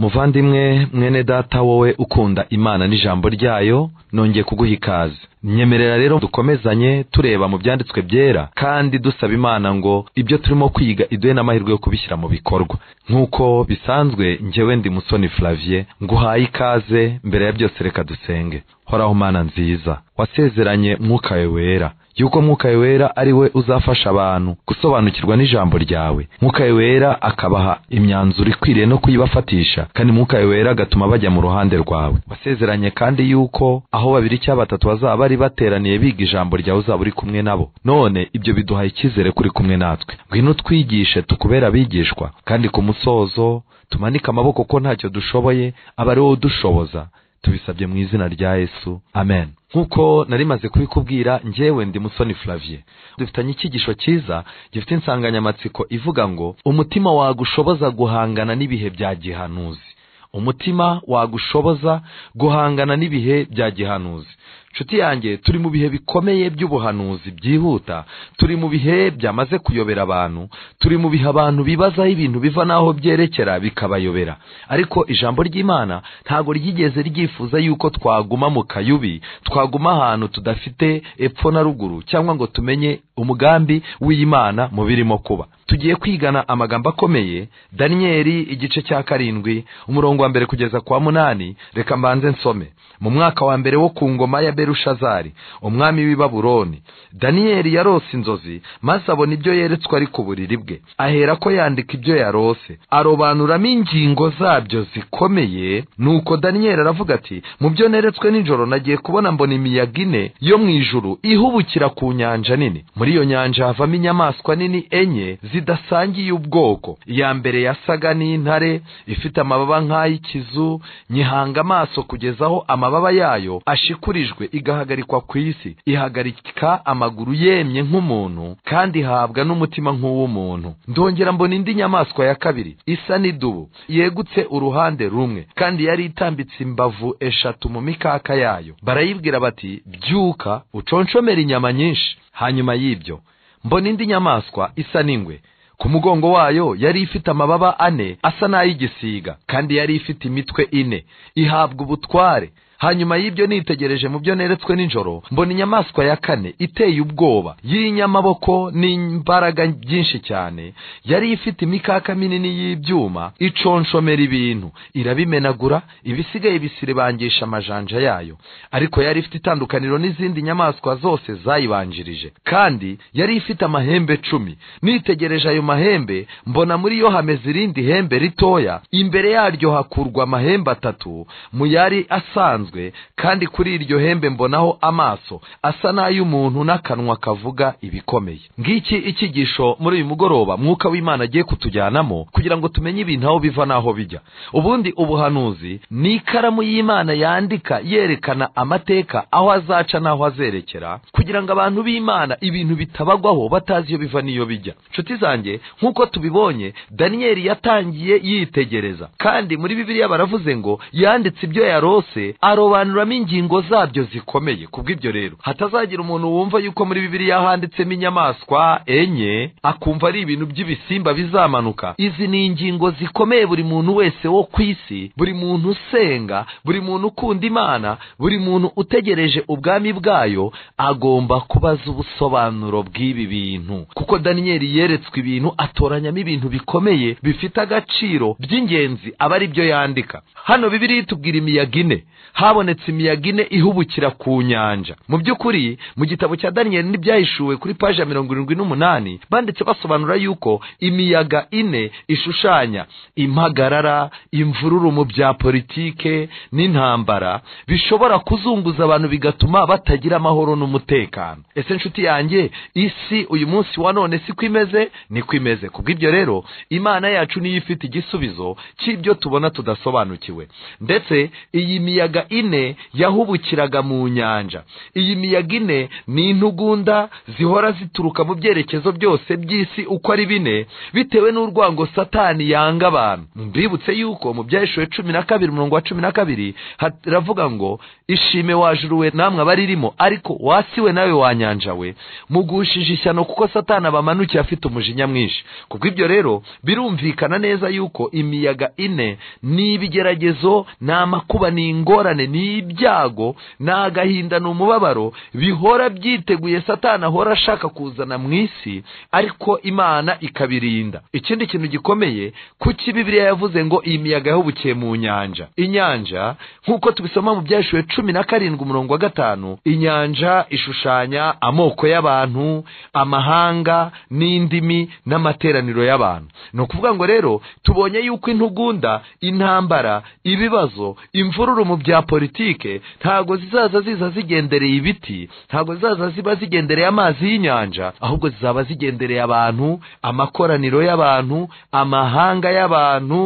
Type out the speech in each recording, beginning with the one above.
muvandimwe mwene data wowe ukunda imana n'ijambo ryayo nongeye kuguha ikaze. Nyemerera rero dukomezanye tureba mu byanditswe byera kandi dusaba imana ngo ibyo turimo kwiga iduhe n'amahirwe yo kubishyira mu bikorwa. Nk'uko bisanzwe njyewe ndi musoni flavier nguhaye ikaze mbere ya byose reka dusenge. Horaho mana nziza wasezeranye mwuka we wera. Yuko mwuka we wera ari we uzafasha abantu gusobanukirwa n'ijambo ryawe. Mwuka we wera akabaha imyanzuro ikwiriye no kuyibafatisha kandi mwuka we wera agatuma bajya mu ruhande rwawe. Wasezeranye kandi yuko aho babiri cyangwa batatu bazaba bari bateraniye biga ijambo ryawe uzaba uri kumwe nabo. None ibyo biduhaye icyizere kuri kumwe natwe. Ngwino twigishe tukubera abigishwa kandi ku musozo tumanike amaboko ko ntacyo dushoboye aba ari wowe udushoboza. Tubisabye mu izina rya yesu. Amen. Nk'uko nari maze kubikubwira njyewe ndi musoni flavier dufitanye icyigisho cyiza gifite insanganyamatsiko ivuga ngo umutima wagushoboza guhangana n'ibihe bya gihanuzi. Umutima wagushoboza guhangana n'ibihe bya gihanuzi. Nshuti yanjye turi mu bihe bikomeye by'ubuhanuzi byihuta. Turi mu bihe byamaze kuyobera abantu. Turi mu bihe abantu bibazaho ibintu biva n'aho byerekera bikabayobera. Ariko ijambo ry'imana ntabwo ryigeze ryifuza yuko twaguma mu kayubi twaguma ahantu tudafite epfo na ruguru cyangwa ngo tumenye umugambi w'imana mu birimo kuba. Tugiye kwigana amagambo akomeye daniyeli igice cya karindwi umurongo wa mbere kugeza kwa munani reka mbanze nsome. Mu mwaka wa mbere wo ku ngoma ya berushazari umwami w'i babuloni daniyeli yarose inzozi maze abona ibyo yeretswe ari ku buriri bwe. Ahera ko yandika ibyo yarose. Arobanuramo ingingo zabyo zikomeye nuko daniyeli aravuga ati mu byo neretswe nijoro nagiye kubona mbona imiyaga ine yo mu ijuru ihubukira ku nyanja nini. Muri iyo nyanja havamo inyamaswa nini enye zidasangiye ubwoko. Iya mbere yasaga n'intare ifite amababa nk'ay'ikizu nyihanga amaso kugeza aho amababa yayo ashikurijwe igahagarikwa ku isi. Ihagarika amaguru yemye nk'umuntu kandi ihabwa n'umutima nk'uw'umuntu. Ndongera mbona indi nyamaswa ya kabiri isa n'idubu. Yegutse uruhande rumwe kandi yari itambitse imbavu eshatu mu mikaka yayo. Barayibwira bati byuka uconshomere inyama nyinshi. Hanyuma y'ibyo mbona indi nyamaswa isa n'ingwe. Ku mugongo wayo yari ifite amababa ane asa n'ay'igisiga kandi yari ifite imitwe ine. Ihabwa ubutware hanyuma y'ibyo nitegereje mu byo neretswe nijoro mbona inyamaswa ya kane iteye ubwoba y'inyamaboko n'imbaraga byinshi cyane yari ifite imikaka minini y'ibyuma iconshomera ibintu irabimenagura ibisigaye bisirebangisha amajanja yayo. Ariko yari ifite itandukaniro n'izindi nyamaswa zose zayibanjirije. Kandi yari ifite amahembe cumi. Nitegereje ayo mahembe mbona muri yo hameze irindi hembe ritoya. Imbere yaryo hakurwa amahembe atatu mu yari asanzwe. Kandi kuri iryo hembe mbonaho amaso asa n'ay'umuntu n'akanwa kavuga ibikomeye. Ngiki icyigisho muri uyu mugoroba mwuka w'imana agiye kutujyanamo kugira ngo tumenye ibintu aho biva n'aho bijya. Ubundi ubuhanuzi ni ikaramu y'imana yandika yerekana amateka aho azaca n'aho azerekera kugira ngo abantu b'imana ibintu bitabagwaho batazi iyo biva n'iyo bijya. Nshuti zanjye nk'uko tubibonye daniyeli yatangiye yitegereza. Kandi muri bibiliya baravuze ngo yanditse ibyo yarose arobanuramo ingingo zabyo zikomeye. Kubw'ibyo rero hatazagira umuntu wumva yuko muri bibiliya handitsemo inyamaswa enye akumva ari ibintu by'ibisimba bizamanuka. Izi ni ingingo zikomeye buri muntu wese wo ku isi buri muntu usenga buri muntu ukunda imana buri muntu utegereje ubwami bwayo agomba kubaza ubusobanuro bw'ibi bintu. Kuko daniyeli yeretswe ibintu atoranyamo ibintu bikomeye bifite agaciro by'ingenzi aba ari byo yandika. Hano bibiliya itubwira imiyaga ine. Habonetse imiyaga ine ihubukira ku nyanja. Mu by'ukuri mu gitabo cya daniyeli n'ibyahishuwe kuri paji ya mirongo irindwi n'umunani banditse basobanura yuko imiyaga ine ishushanya impagarara imvururu mu bya politike n'intambara bishobora kuzunguza abantu bigatuma batagira amahoro n'umutekano. Ese nshuti yanjye isi uyu munsi wa none siko imeze? Niko imeze. Kubw'ibyo rero imana yacu niyo ifite igisubizo cy'ibyo tubona tudasobanukiwe. Ndetse iyi miyaga ine ine yahubukiraga mu nyanja. Iyi miyaga ine ni intugunda zihora zituruka mu byerekezo byose by'isi uko ari bine bitewe n'urwango satani yanga abantu. Mbibutse yuko mu byahishuwe cumi na kabiri umurongo wa cumi na kabiri haravuga ngo ishime wajuruwe namwe abaririmo ariko wasiwe nawe wanyanja we mugushije ishyano kuko satani abamanukiye afite umujinya mwinshi. Kubwo ibyo rero birumvikana neza yuko imiyaga ine ni ibigeragezo ni amakuba ni ingorane ni ibyago ni agahinda ni umubabaro bihora byiteguye satani ahora ashaka kuzana mu isi ariko imana ikabirinda. Ikindi kintu gikomeye kuki bibiliya yavuze ngo iyi miyaga yahubukiye mu nyanja? Inyanja nk'uko tubisoma mu byashuwe cumi na karindwi umurongo wa gatanu inyanja ishushanya amoko y'abantu amahanga n'indimi n'amateraniro y'abantu. Ni ukuvuga ngo rero tubonye yuko intugunda intambara ibibazo imvururu mu bya politike ntabwo zizaza ziza zigendereye ibiti ntabwo zizaza ziba zigendereye amazi y'inyanja ahubwo zizaba zigendereye abantu amakoraniro y'abantu amahanga y'abantu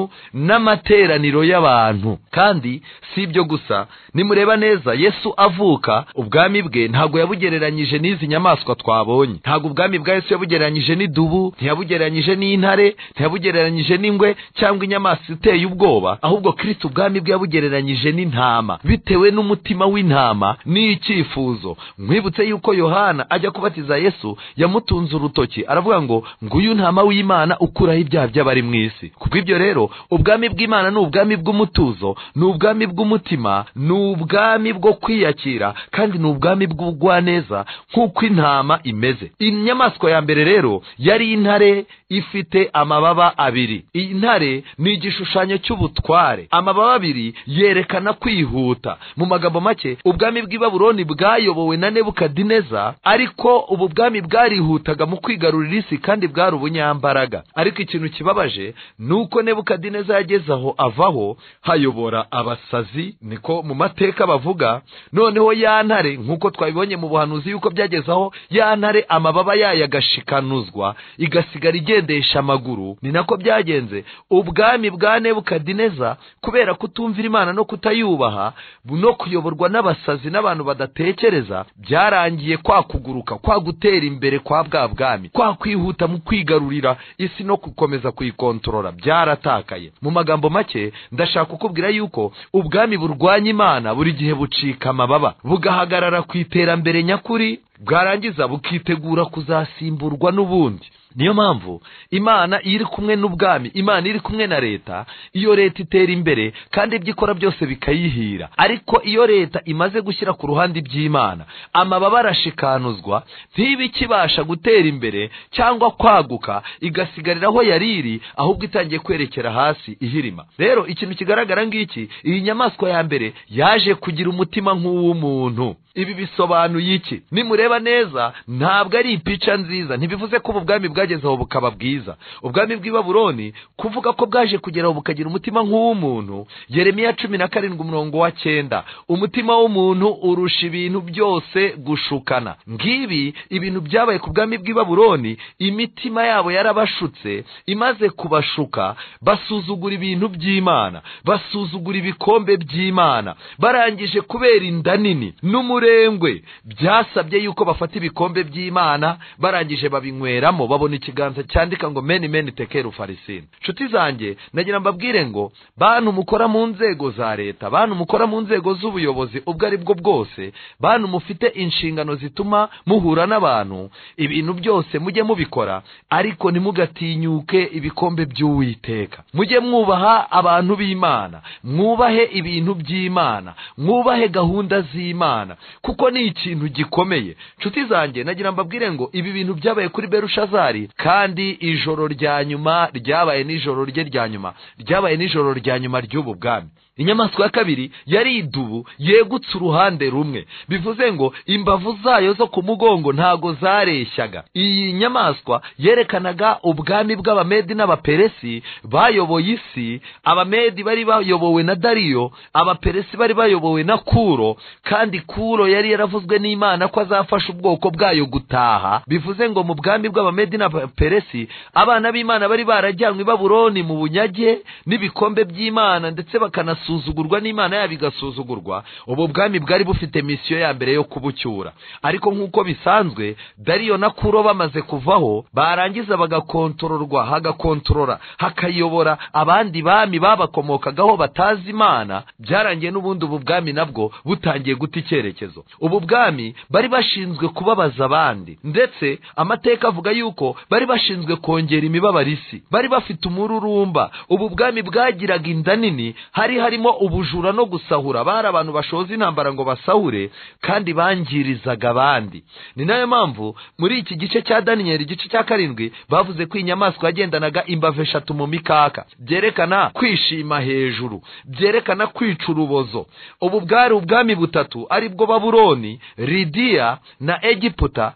n'amateraniro y'abantu. Kandi si ibyo gusa nimureba neza yesu avuka ubwami bwe ntabwo yabugereranyije n'izi nyamaswa twabonye. Ntabwo ubwami bwa yesu yabugereranyije n'idubu ntiyabugereranyije n'intare ntiyabugereranyije n'ingwe cyangwa inyamaswa iteye ubwoba ahubwo kirisiti ubwami bwe yabugereranyije n'intama. Bitewe n'umutima w'intama n'icyifuzo. Mwibutse yuko yohana ajya kubatiza yesu yamutunze urutoki. Aravuga ngo nguyu ntama w'imana ukuraho ibyaha by'abari mu isi. Kubw'ibyo rero ubwami bw'imana ni ubwami bw'umutuzo ni ubwami bw'umutima ni ubwami bwo kwiyakira kandi ni ubwami bw'ubugwaneza nk'uko intama imeze. Inyamaswa ya mbere rero yari intare ifite amababa abiri. Iyi ntare ni igishushanyo cy'ubutware. Amababa abiri yerekana kwihuta mu magambo make ubwami bw'i Babuloni bwayobowe na nebukadineza ariko ubu bwami bwarihutaga mu kwigarurira isi kandi bwari ubunyambaraga. Ariko ikintu kibabaje ni uko nebukadineza yageze aho avaho hayobora abasazi niko mu mateka bavuga noneho ya ntare nk'uko twabibonye mu buhanuzi yuko byageze aho ya ntare amababa yayo agashikanuzwa igasigara igendesha amaguru. Ni nako byagenze. Ubwami bwa nebukadineza kubera kutumvira imana no kutayubaha no kuyoborwa n'abasazi n'abantu badatekereza byarangiye kwa kuguruka kwa gutera imbere kwa bwa bwami kwa kwihuta mu kwigarurira isi no gukomeza kuyikontorora. Byaratakaye. Mu magambo make ndashaka kukubwira yuko ubwami burwanya imana buri gihe bucika amababa bugahagarara ku iterambere nyakuri bwarangiza bukitegura kuzasimburwa n'ubundi. Niyo mpamvu imana iyo iri kumwe n'ubwami imana iri kumwe na leta iyo leta itera imbere kandi ibyo ikora byose bikayihira. Ariko iyo leta imaze gushyira ku ruhande iby'imana amababa arashikanuzwa ntibe ikibasha gutera imbere cyangwa kwaguka igasigarira aho yari iri ahubwo itangiye kwerekera hasi ihirima. Rero ikintu kigaragara ngiki iyi nyamaswa ya mbere yaje kugira umutima nk'uw'umuntu. Ibi bisobanuye iki? Nimureba neza ntabwo ari ipica nziza. Ntibivuze ko ubu bwami bwageze aho bukaba bwiza. Ubwami bw'i Babuloni kuvuga ko bwaje kugera aho bukagira umutima nk'uw'umuntu. Yeremiya cumi na karindwi umurongo wa cyenda. Umutima w'umuntu urusha ibintu byose gushukana. Ngibi ibintu byabaye ku bwami bw'i Babuloni imitima yabo yarabashutse imaze kubashuka basuzugura ibintu by'imana basuzugura ibikombe by'imana. Barangije kubera inda nini n'umurengwe byasabye yuko bafata ibikombe by'imana barangije babinyweramo babona ikiganza cyandika ngo meni meni tekeru farisine nshuti zanjye nagira mbabwire ngo bantu mukora mu nzego za leta bantu mukora mu nzego z'ubuyobozi ubwo ari bwo bwose bantu mufite inshingano zituma muhura n'abantu ibintu byose mujye mubikora ariko ntimugatinyuke ibikombe by'uwiteka. Mujye mwubaha abantu b'imana mwubahe ibintu by'imana mwubahe gahunda z'imana kuko ni ikintu gikomeye. Nshuti zanjye nagira mbabwire ngo ibi bintu byabaye kuri berushazari kandi ijoro rya nyuma ryabaye n'ijoro rye rya nyuma. Ryabaye n'ijoro rya nyuma ry'ubu bwami. Inyamaswa ya kabiri yari idubu yegutse uruhande rumwe. Bivuze ngo imbavu zayo zo ku mugongo ntago zareshyaga. Iyi nyamaswa yerekanaga ubwami bw'abamedi n'abaperesi bayoboye isi. Abamedi bari bayobowe na dariyo abaperesi bari bayobowe na kuro kandi kuro yari yaravuzwe n'imana ko azafasha ubwoko bwayo gutaha. Bivuze ngo mu bwami bw'abamedi n'abaperesi abana b'imana bari barajyanywe i babuloni mu bunyage n'ibikombe by'imana ndetse bakana bugasuzugurwa n'imana yabo igasuzugurwa ubu bwami bwari bufite misiyo ya mbere yo kubucyura. Ariko nk'uko bisanzwe dariyo na kuro bamaze kuvaho barangiza bagakontororwa hagakontorora hakayobora. Abandi bami babakomokagaho batazi imana byarangiye n'ubundi ubu bwami nabwo butangiye guta icyerekezo. Ubu bwami bari bashinzwe kubabaza abandi. Ndetse amateka avuga yuko bari bashinzwe kongera imibabaro isi. Bari bafite umururumba. Ubu bwami bwagiraga inda nini hari harimo ubujura no gusahura. Bari abantu bashoza intambara ngo basahure kandi bangirizaga abandi. Ni na yo mpamvu muri iki gice cya daniyeli igice cya karindwi bavuze ko inyamaswa yagendanaga imbavu eshatu mu mikaka. Byerekana kwishima hejuru. Byerekana kwica urubozo. Ubu bwari ubwami butatu ari bwo babuloni lidiya na egiputa.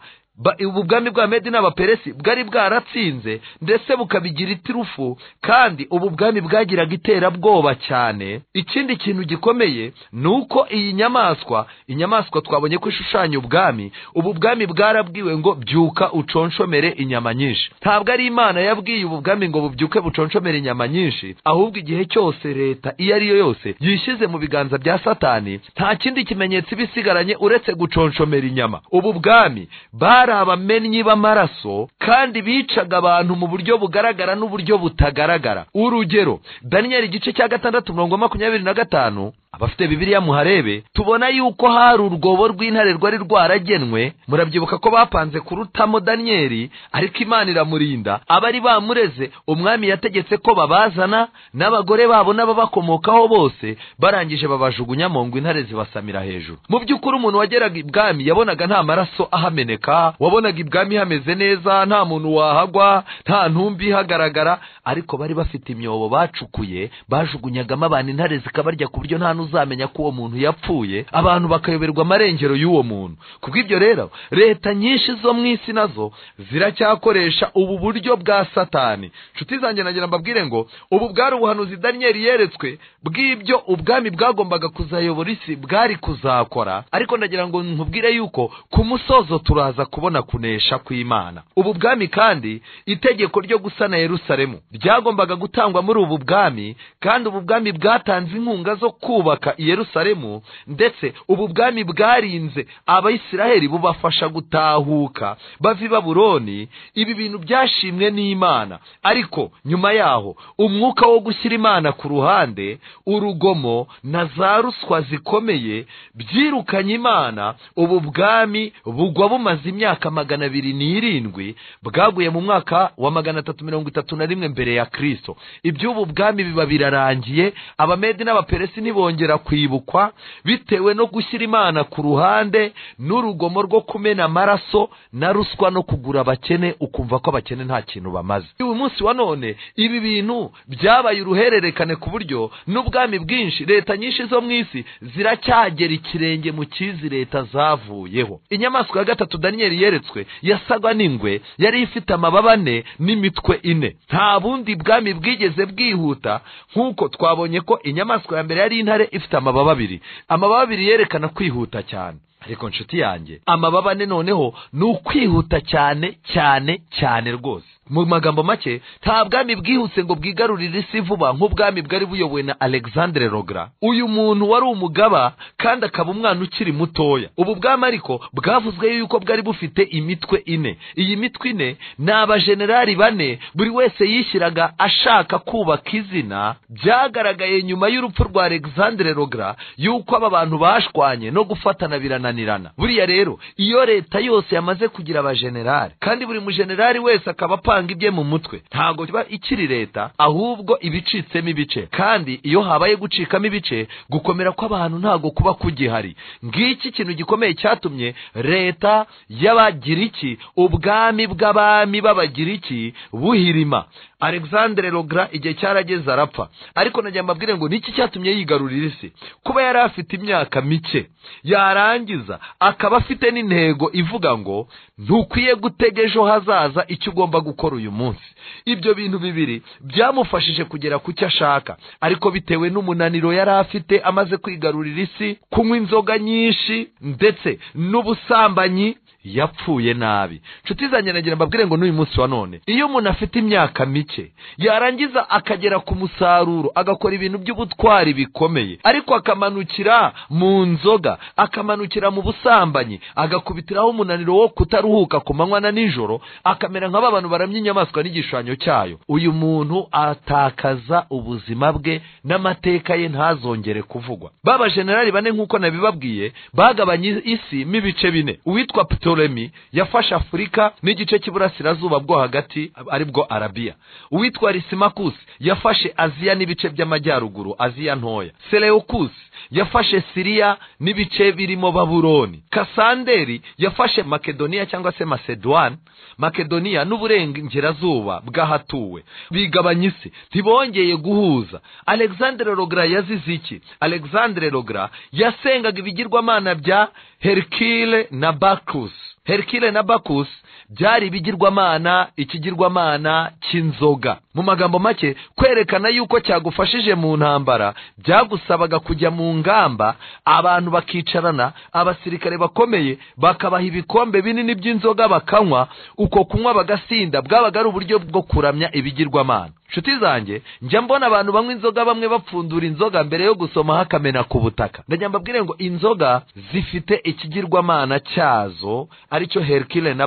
Ubu bwami bwa medi n'abaperesi bwari bwaratsinze ndetse bukabigira itirufu kandi ubu bwami bwagiraga iterabwoba cyane. Ikindi kintu gikomeye ni uko iyi nyamaswa inyamaswa twabonye ko ishushanya ubwami ubu bwami bwarabwiwe ngo byuka uconshomere inyama nyinshi. Ntabwo ari imana yabwiye ubu bwami ngo bubyuke buconshomere inyama nyinshi ahubwo igihe cyose leta iyo ari yo yose yishyize mu biganza bya satani nta kindi kimenyetso iba isigaranye uretse guconshomera inyama. Ubu bwami bari abamennyi b'amaraso kandi bicaga abantu mu buryo bugaragara n'uburyo butagaragara. Urugero daniyeli igice cya gatandatu mirongo makumyabiri na gatanu abafite bibiliya muharebe tubona yuko hari urwobo rw'intare rwari rwaragenwe. Murabyibuka ko bapanze kurutamo daniyeli ariko imana iramurinda. Abari bamureze umwami yategetse ko babazana n'abagore babo n'ababakomokaho bose barangije babajugunya mu ngo intare zibasamira hejuru. Mu by'ukuri umuntu wageraga ibwami yabonaga nta maraso ahameneka wabonaga ibwami hameze neza nta muntu wahagwa nta ntumbi ihagaragara. Ariko bari bafite imyobo bacukuye bajugunyagamo abantu intare zikabarya ku buryo nta n'uzamenya ko uwo muntu yapfuye abantu bakayoberwa amarengero y'uwo muntu. Kubw'ibyo rero leta nyinshi zo mu isi na zo ziracyakoresha ubu buryo bwa satani. Nshuti zanjye nagira mbabwire ngo ubu bwari ubuhanuzi daniyeli yeretswe bw'ibyo ubwami bwagombaga kuzayobora isi bwari kuzakora. Ariko ndagira ngo nkubwire yuko ku musozo turaza kubona kunesha kw'imana. Ubu bwami kandi itegeko ryo gusana yerusalemu ryagombaga gutangwa muri ubu bwami kandi ubu bwami bwatanze inkunga zo kubaka i yerusalemu ndetse ubu bwami bwarinze abayisiraheli bubafasha gutahuka. Bava i babuloni ibi bintu byashimwe n'imana. Ariko nyuma yaho umwuka wo gushyira imana ku ruhande urugomo na za ruswa zikomeye byirukanye imana ubu bwami bugwa bumaze imyaka magana abiri n'irindwi bwaguye mu mwaka wa magana atatu mirongo itatu na rimwe mbere ya kristo. Iby'ubu bwami biba birarangiye abamedi n'abaperesi ntibongera kwibukwa bitewe no gushyira imana ku ruhande n'urugomo rwo kumena amaraso na ruswa no kugura abakene ukumva ko abakene nta kintu bamaze. Uyu munsi wa none ibi bintu byabaye uruhererekane ku buryo n'ubwami bwinshi leta nyinshi zo mu isi ziracyagera ikirenge mu kizi leta zavuyeho. Inyamaswa ya gatatu daniyeli yeretswe yasaga n'ingwe yari ifite amababa ane n'imitwe ine. Nta bundi bwami bwigeze bwihuta nk'uko twabonye ko inyamaswa ya mbere yari intare ifite amababa abiri. Amababa abiri yerekana kwihuta cyane. Ariko nshuti yanjye amababa ane noneho ni ukwihuta cyane cyane cyane rwose. Mu magambo make nta bwami bwihuse ngo bwigarurire isi vuba nk'ubwami bwari buyobowe na alexandre rogra. Uyu muntu wari umugaba kandi akaba umwana ukiri mutoya. Ubu bwami ariko bwavuzwe yuko bwari bufite imitwe ine. Iyi mitwe ine ni abajenerali bane buri wese yishyiraga ashaka kubaka izina. Byagaragaye nyuma y'urupfu rwa alexandre rogra yuko aba bantu bashwanye no gufatana birananirana buriya rero iyo leta yose yamaze kugira abajenerali kandi buri mujenerali wese akaba apanga ibye mu mutwe. Ntabwo kiba ikiri leta ahubwo iba icitsemo ibice. Kandi iyo habaye gucikamo ibice gukomera kw'abantu ntabwo kuba kugihari. Ngiki ikintu gikomeye cyatumye leta y'abagiriki ubwami bw'abami b'abagiriki buhirima. Alexandre rogra igihe cyarageze arapfa. Ariko nagira mbabwire ngo niki cyatumye yigarurira isi? Kuba yari afite imyaka mike. Yarangiza akaba afite n'intego ivuga ngo ntukwiye gutega ejo hazaza icyo ugomba gukora uyu munsi. Ibyo bintu bibiri byamufashije kugera ku cyo ashaka. Ariko bitewe n'umunaniro yari afite amaze kwigarurira isi kunywa inzoga nyinshi ndetse n'ubusambanyi yapfuye nabi. Nshuti zanjye nagira mbabwire ngo n'uyu munsi wa none iyo umuntu afite imyaka mike cye yarangiza akagera ku musaruro agakora ibintu by'ubutwari bikomeye. Ariko akamanukira mu nzoga akamanukira mu busambanyi agakubitiraho umunaniro wo kutaruhuka ku manywa na nijoro akamera nk'aba bantu baramya inyamaswa n'igishushanyo cyayo. Uyu muntu atakaza ubuzima bwe n'amateka ye ntazongere kuvugwa. Baba generali bane nk'uko nabibabwiye bagabanye isi ibice bine. Uwitwa ptolemy yafashe afurika n'igice cy'iburasirazuba bwo hagati ari bwo arabiya uwitwa lisimakus yafashe aziya n'ibice by'amajyaruguru aziya ntoya. Seleukus yafashe siriya n'ibice birimo babuloni. Kasanderi yafashe makedoniya cyangwa se masedwane makedoniya n'uburengerazuba bw'ahatuwe. Bigabanya isi ntibongeye guhuza. Alexandre rogra yazize iki? Alexandre rogra yasengaga ibigirwamana bya herkile na bakus herkile na bakus byari ibigirwamana ikigirwamana cy'inzoga. Mu magambo make kwerekana yuko cyagufashije mu ntambara byagusabaga kujya mu ngamba abantu bakicarana abasirikare bakomeye bakabaha ibikombe binini by'inzoga bakanywa uko kunywa bagasinda bwabaga ari uburyo bwo kuramya ibigirwamana. Nshuti zanjye njya mbona abantu banywa inzoga bamwe bapfundura inzoga mbere yo gusoma hakamena ku butaka. Ndajya mbabwire ngo inzoga zifite ikigirwamana cyazo ari cyo herkile na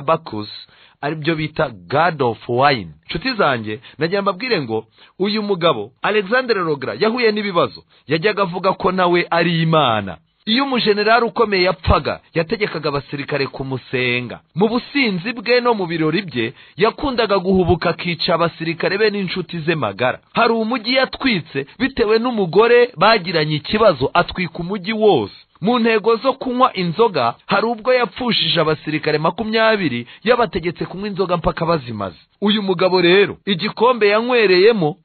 bakus ari byo bita god of wine. Nshuti zanjye nagira mbabwire ngo uyu mugabo alexandre rogra yahuye n'ibibazo. Yajyaga avuga ko nawe ari imana. Iyo umujenerali ukomeye yapfaga yategekaga abasirikare kumusenga. Mu businzi bwe no mu birori bye yakundaga guhubuka akica abasirikare be n'inshuti ze magara. Hari umujyi yatwitse bitewe n'umugore bagiranye ikibazo atwika umujyi wose. Mu ntego zo kunywa inzoga hari ubwo yapfushije abasirikare makumyabiri yabategetse kunywa inzoga mpaka bazimaze. Uyu mugabo rero igikombe yanywereyemo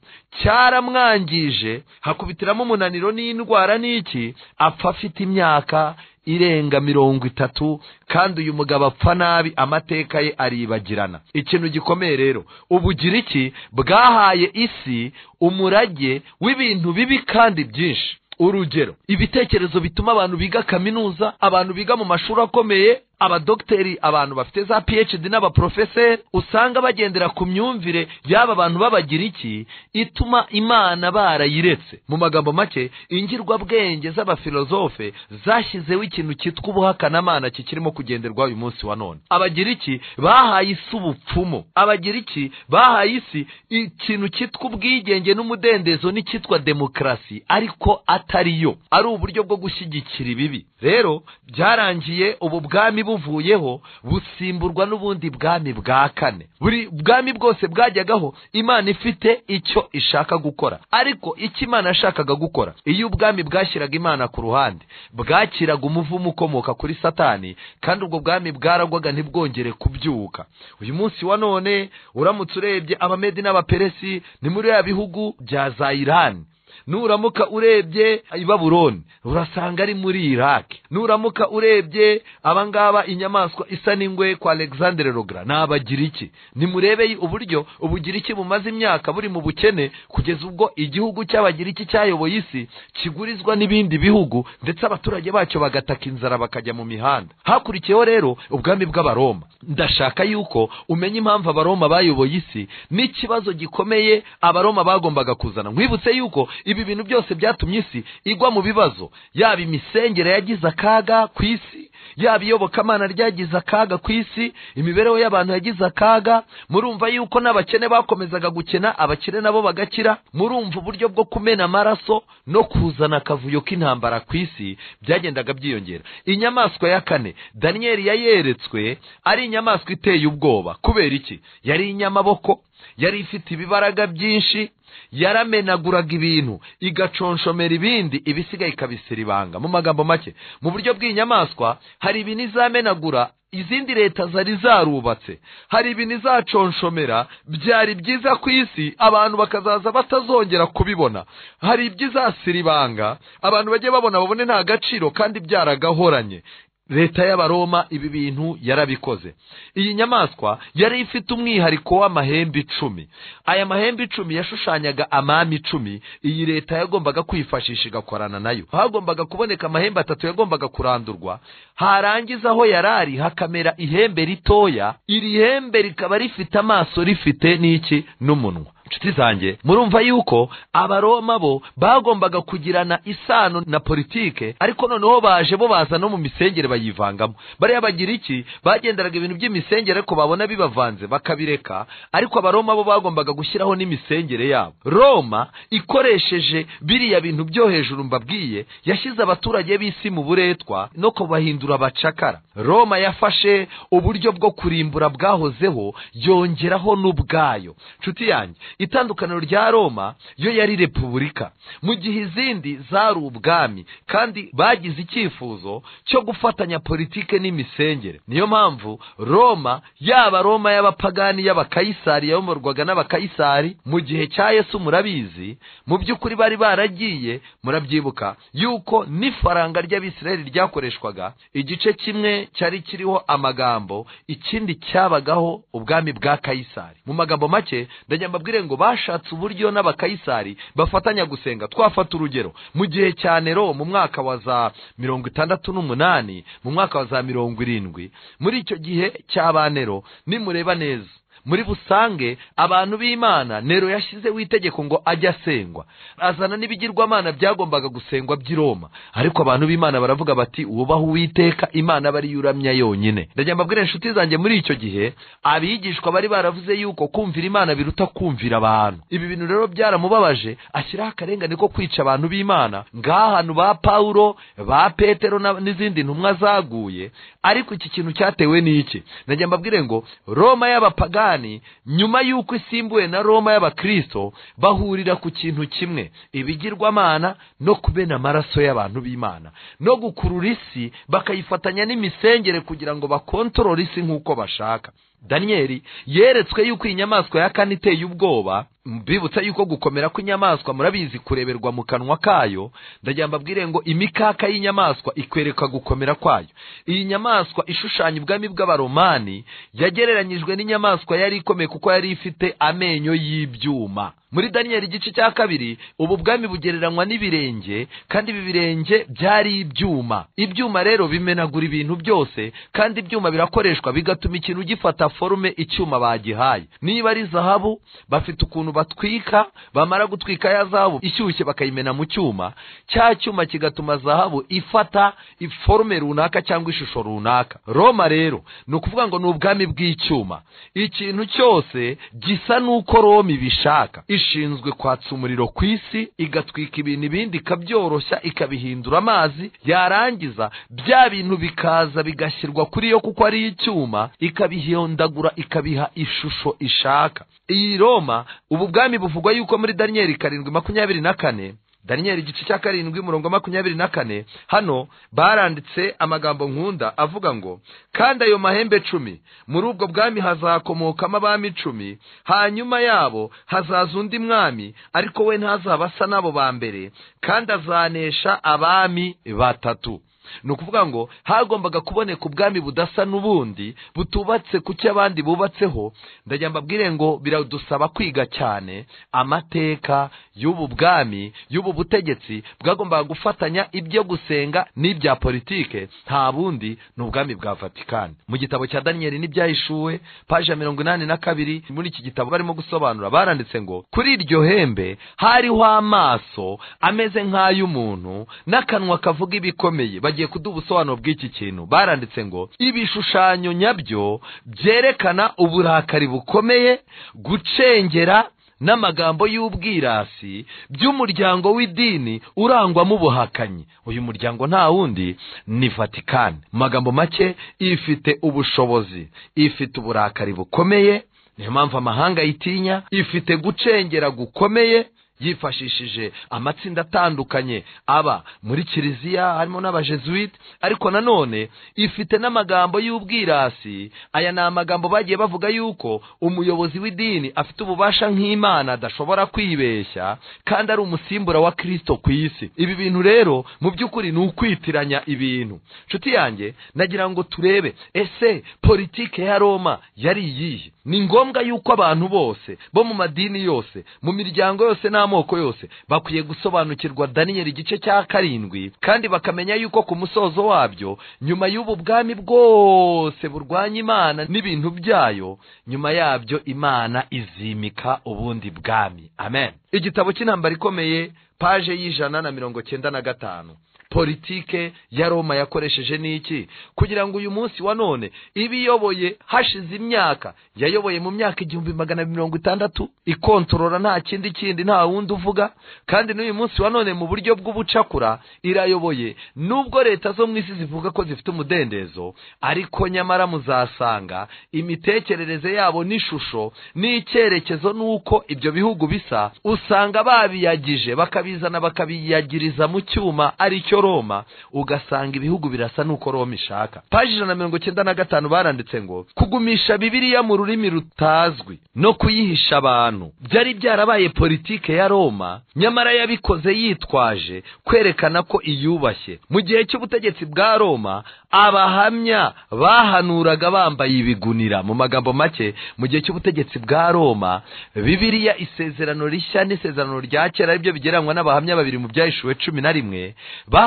cyaramwangije hakubitiramo umunaniro n'indwara n'iki apfa afite imyaka irenga mirongo itatu kandi uyu mugabo apfa nabi amateka ye aribagirana. Ikintu gikomeye rero ubugiriki bwahaye isi umurage w'ibintu bibi kandi byinshi. Urugero ibitekerezo bituma abantu biga kaminuza abantu biga mu mashuri akomeye abadogiteri abantu bafite za phd n'abaprofeseri usanga bagendera ku myumvire y'aba bantu b'abagiriki ituma imana barayiretse. Mu magambo make ingirwabwenge z'abafilozofe zashyizeho ikintu cyitwa ubuhakanamana kikirimo kugenderwa uyu munsi wa none. Abagiriki bahaye isi ubupfumu. Abagiriki bahaye isi ikintu cyitwa ubwigenge n'umudendezo n'icyitwa demokarasi ariko atari yo. Ari uburyo bwo gushyigikira ibibi. Rero byarangiye ubu bwami buvuyeho busimburwa n'ubundi bwami bwa kane. Buri bwami bwose bwajyagaho imana ifite icyo ishaka gukora. Ariko icyo imana yashakaga gukora iyo ubwami bwashyiraga imana ku ruhande bwakiraga umuvumo ukomoka kuri satani kandi ubwo bwami bwaragwaga ntibwongere kubyuka. Uyu munsi wa none uramutse urebye abamedi n'abaperesi ni muri ya bihugu bya za irani nuramuka urebye i babuloni. Urasanga ari muri iraki nuramuka urebye abangaba inyamaswa isa n'ingwe kwa alexandre rogra. Ni abagiriki. Nimurebe uburyo ubugiriki bumaze imyaka buri mu bukene kugeza ubwo igihugu cy'abagiriki cyayoboye isi kigurizwa n'ibindi bihugu ndetse abaturage bacyo bagataka inzara bakajya mu mihanda. Hakurikiyeho rero ubwami bw'abaroma. Ndashaka yuko umenya impamvu abaroma bayoboye isi n'ikibazo gikomeye abaroma bagombaga kuzana. Nkwibutse yuko ibi bintu byose byatumye isi igwa mu bibazo. Yaba imisengere yagize akaga ku isi yaba iyobokamana ryagize akaga ku isi imibereho y'abantu yagize akaga murumva yuko n'abakene bakomezaga gukena abakire nabo bagakira murumva uburyo bwo kumena amaraso no kuzana akavuyo k'intambara ku isi byagendaga byiyongera. Inyamaswa ya kane daniyeli yayeretswe ari inyamaswa iteye ubwoba. Kubera iki? Yari inyamaboko yari ifite ibibaraga byinshi yaramenaguraga ibintu igaconshomera ibindi ibisigaye ikabisira ibanga. Mu magambo make mu buryo bw'inyamaswa hari ibintu izamenagura izindi leta zari zarubatse. Hari ibintu izaconshomera byari byiza ku isi abantu bakazaza batazongera kubibona. Hari ibyo izasira ibanga abantu bajye babona babone nta gaciro kandi byaragahoranye. Leta y'abaroma ibi bintu yarabikoze. Iyi nyamaswa yari ifite umwihariko w'amahembe icumi. Aya mahembe icumi yashushanyaga amami icumi iyi leta yagombaga kwifashisha igakorana na yo. Hagombaga kuboneka amahembe atatu yagombaga kurandurwa harangiza aho yari ari hakamera ihembe ritoya iri hembe rikaba rifite amaso rifite n'iki? N'umunwa. Inshuti zanjye murumva yuko abaroma bo bagombaga kugirana isano na politike ariko noneho baje bo baza no mu misengere bayivangamo. Bariya bagira iki? Bagenderaga ibintu by'imisengere ko babona bibavanze bakabireka ariko abaroma bo bagombaga gushyiraho n'imisengere yabo. Roma ikoresheje biriya bintu byo hejuru mbabwiye yashyize abaturage b'isi mu buretwa no kubahindura abacakara. Roma yafashe uburyo bwo kurimbura bwahozeho yongeraho n'ubwayo. Nshuti yanjye itandukaniro rya roma yo yari repubulika. Mu gihe izindi zari ubwami kandi bagize icyifuzo cyo gufatanya politike n'imisengere. Niyo mpamvu roma yaba roma y'abapagani y'abakayisari yayoborwaga n'abakayisari mu gihe cya yesu murabizi mu by'ukuri bari baragiye murabyibuka yuko n'ifaranga ry'abisirayeli ryakoreshwaga igice kimwe cyari kiriho amagambo ikindi cyabagaho ubwami bwa kayisari. Mu magambo make ndagira mbabwire ngo bashatse uburyo n'abakayisari bafatanya gusenga. Twafata urugero mu gihe cya nero mu mwaka wa za mirongo itandatu n'umunani mu mwaka wa za mirongo irindwi muri icyo gihe cya ba nero nimureba neza. Muri busange abantu b'imana nero yashyizeho itegeko ngo ajye asengwa. Azana n'ibigirwamana byagombaga gusengwa by'i roma ariko abantu b'imana baravuga bati wubahe uwiteka imana aba ariyo uramya yonyine. Ndagira mbabwire inshuti zanjye muri icyo gihe abigishwa bari baravuze yuko kumvira imana biruta kumvira abantu. Ibi bintu rero byaramubabaje ashyiraho akarengane ko kwica abantu b'imana. Ng'ahantu ba pawulo ba petero n'izindi ntumwa zaguye ariko iki kintu cyatewe n'iki? Ndagira mbabwire ngo roma y'abapagani nyuma y'uko isimbuwe na roma y'abakristo bahurira ku kintu kimwe ibigirwamana no kumena amaraso y'abantu b'imana. No gukurura isi bakayifatanya n'imisengere kugira ngo bakontorore isi nk'uko bashaka. Daniyeli yeretswe yuko iyi nyamaswa ya kane iteye ubwoba mbibutsa yuko gukomera kw'inyamaswa murabizi kureberwa mu kanwa kayo ndagira mbabwire ngo imikaka y'inyamaswa ikwereka gukomera kwayo. Iyi nyamaswa ishushanya ubwami bw'abaromani yagereranyijwe n'inyamaswa yari ikomeye kuko yari ifite amenyo y'ibyuma. Muri daniyeli igice cya kabiri ubu bwami bugereranywa n'ibirenge kandi ibi birenge byari ibyuma. Ibyuma rero bimenagura ibintu byose kandi ibyuma birakoreshwa bigatuma ikintu gifata forume icyuma bagihaye. Niba ari zahabu bafite ukuntu batwika bamara gutwika ya zahabu ishyushye bakayimena mu cyuma cya cyuma kigatuma zahabu ifata iforume runaka cyangwa ishusho runaka. Roma rero ni ukuvuga ngo ni ubwami bw'icyuma. Ikintu cyose gisa n'uko roma ibishaka ishinzwe kwatsa umuriro ku isi igatwika ibintu ibindi ikabyoroshya ikabihindura amazi yarangiza bya bintu bikaza bigashyirwa kuri yo kuko ari icyuma ikabihondagura ikabiha ishusho ishaka. Iyi roma ubu bwami buvugwa yuko muri daniyeli karindwi makumyabiri na kane daniyeli igice cya karindwi umurongo makumyabiri na kane hano baranditse amagambo nkunda avuga ngo kandi ayo mahembe cumi muri ubwo bwami hazakomokamo abami icumi hanyuma yabo hazaza undi mwami ariko we ntazaba asa n'abo ba mbere kandi azanesha abami batatu. Ni ukuvuga ngo hagombaga kuboneka ubwami budasa n'ubundi butubatse ku cyo abandi bubatseho. Ndagira mbabwire ngo biradusaba kwiga cyane amateka y'ubu bwami y'ubu butegetsi bwagombaga gufatanya ibyo gusenga n'ibya politike nta bundi ni ubwami bwa vatikani mu gitabo cya daniyeli n'ibyahishuwe paji ya mirongo inani na kabiri muri iki gitabo barimo gusobanura baranditse ngo kuri iryo hembe hariho amaso ameze nk'ay'umuntu n'akanwa kavuga ibikomeye. Bagiye kuduha ubusobanuro bw'iki kintu. Baranditse ngo ibishushanyo nyabyo byerekana uburakari bukomeye gucengera n'amagambo y'ubwirasi by'umuryango w'idini urangwamo ubuhakanyi. Uyu muryango nta wundi ni vatikani magambo make ifite ubushobozi ifite uburakari bukomeye. Niyo mpamvu amahanga ayitinya ifite gucengera gukomeye yifashishije amatsinda atandukanye. Aba muri kiliziya harimo n'abajesuite ariko nanone ifite n'amagambo y'ubwirasi. Aya ni amagambo bagiye bavuga yuko umuyobozi w'idini afite ububasha nk'imana adashobora kwibeshya kandi ari umusimbura wa kirisito ku isi. Ibi bintu rero mu by'ukuri ni ukwitiranya ibintu. Nshuti yanjye nagira ngo turebe ese politike ya roma yari iyihe? Ni ngombwa yuko abantu bose bo mu madini yose mu miryango yose n'amoko b'amoko yose. Bakwiye gusobanukirwa daniyeli igice cya karindwi kandi bakamenya yuko ku musozo wabyo nyuma y'ubu bwami bwose burwanya imana n'ibintu byayo nyuma yabyo imana izimika ubundi bwami. Amen. Igitabo cy'intambara ikomeye paje y'ijana na mirongo cyenda na gatanu. Politike ya roma yakoresheje n'iki? Kugira ngo uyu munsi wa none ibe iyoboye hashize imyaka yayoboye mu myaka igihumbi magana mirongo itandatu ikontorora nta kindi kindi nta wundi uvuga kandi n'uyu munsi wa none mu buryo bw'ubucakura irayoboye. Nubwo leta zo mu isi zivuga ko zifite umudendezo ariko nyamara muzasanga imitekerereze yabo n'ishusho n'icyerekezo n'uko ibyo bihugu bisa usanga babiyagije bakabizana bakabiyagiriza mu cyuma ari cyo roma ugasanga ibihugu birasa n'uko roma ishaka. Paji ijana na mirongo icyenda na gatanu baranditse ngo kugumisha bibiliya mu rurimi rutazwi no kuyihisha abantu. Byari byarabaye politike ya roma nyamara yabikoze yitwaje kwerekana ko iyubashye. Mu gihe cy'ubutegetsi bwa roma abahamya bahanuraga bambaye ibigunira. Mu magambo make mu gihe cy'ubutegetsi bwa roma bibiliya isezerano rishya n'isezerano rya kera ari byo bigereranywa n'abahamya babiri mu byahishuwe cumi na rimwe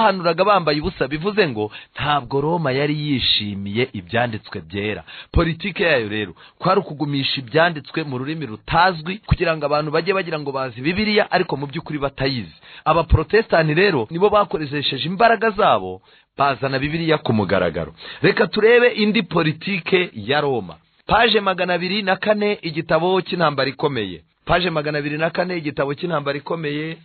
bahanuraga bambaye ubusa bivuze ngo ntabwo roma yari yishimiye ibyanditswe byera. Politike yayo rero kwari ukugumisha ibyanditswe mu rurimi rutazwi kugira ngo abantu bajye bagira ngo bazi bibiliya ariko mu by'ukuri batayizi. Abaporotesitanti rero nibo bakoresheje imbaraga zabo bazana bibiliya ku mugaragaro. Reka turebe indi politike ya roma. Paje magana abiri na kane igitabo cy'intambara ikomeye. Paje magana abiri na kane igitabo cy'intambara ikomeye.